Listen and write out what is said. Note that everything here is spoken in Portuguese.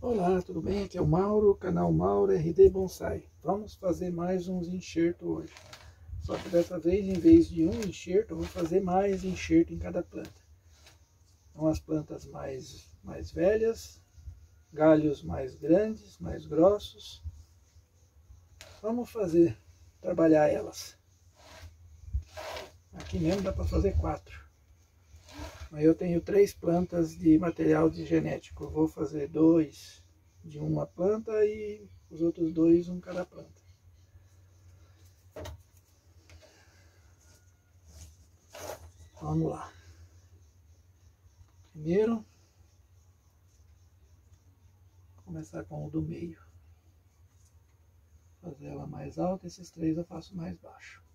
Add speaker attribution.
Speaker 1: Olá, tudo bem? Aqui é o Mauro, canal Mauro RD Bonsai. Vamos fazer mais uns enxertos hoje. Só que dessa vez, em vez de um enxerto, eu vou fazer mais enxerto em cada planta. São as plantas mais, mais velhas, galhos mais grandes, mais grossos. Vamos fazer, trabalhar elas. Aqui mesmo dá para fazer quatro. Eu tenho três plantas de material de genético. Eu vou fazer dois de uma planta e os outros dois um cada planta. Vamos lá. Primeiro, começar com o do meio. Fazer ela mais alta, esses três eu faço mais baixo.